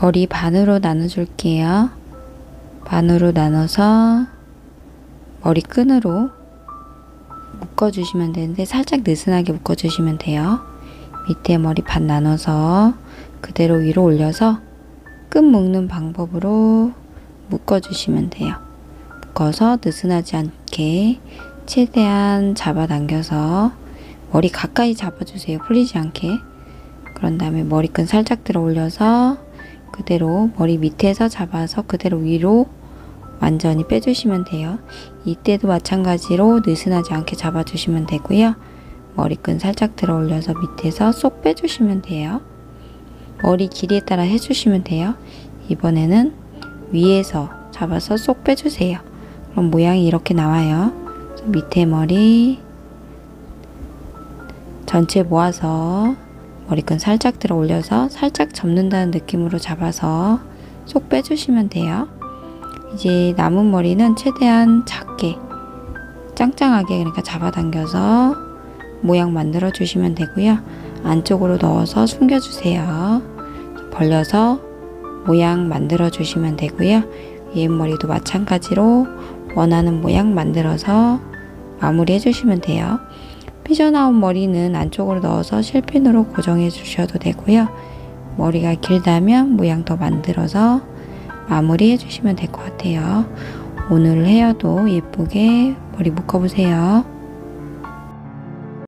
머리 반으로 나눠줄게요. 반으로 나눠서 머리끈으로 묶어주시면 되는데 살짝 느슨하게 묶어주시면 돼요. 밑에 머리 반 나눠서 그대로 위로 올려서 끈 묶는 방법으로 묶어주시면 돼요. 묶어서 느슨하지 않게 최대한 잡아당겨서 머리 가까이 잡아주세요. 풀리지 않게. 그런 다음에 머리끈 살짝 들어 올려서 그대로 머리 밑에서 잡아서 그대로 위로 완전히 빼주시면 돼요. 이때도 마찬가지로 느슨하지 않게 잡아주시면 되고요. 머리끈 살짝 들어 올려서 밑에서 쏙 빼주시면 돼요. 머리 길이에 따라 해주시면 돼요. 이번에는 위에서 잡아서 쏙 빼주세요. 그럼 모양이 이렇게 나와요. 밑에 머리 전체 모아서 머리끈 살짝 들어 올려서 살짝 접는다는 느낌으로 잡아서 쏙 빼주시면 돼요. 이제 남은 머리는 최대한 작게 짱짱하게 그러니까 잡아당겨서 모양 만들어 주시면 되고요. 안쪽으로 넣어서 숨겨주세요. 벌려서 모양 만들어 주시면 되고요. 위에 머리도 마찬가지로 원하는 모양 만들어서 마무리 해주시면 돼요. 삐져나온 머리는 안쪽으로 넣어서 실핀으로 고정해 주셔도 되고요. 머리가 길다면 모양 더 만들어서 마무리 해 주시면 될 것 같아요. 오늘 헤어도 예쁘게 머리 묶어보세요.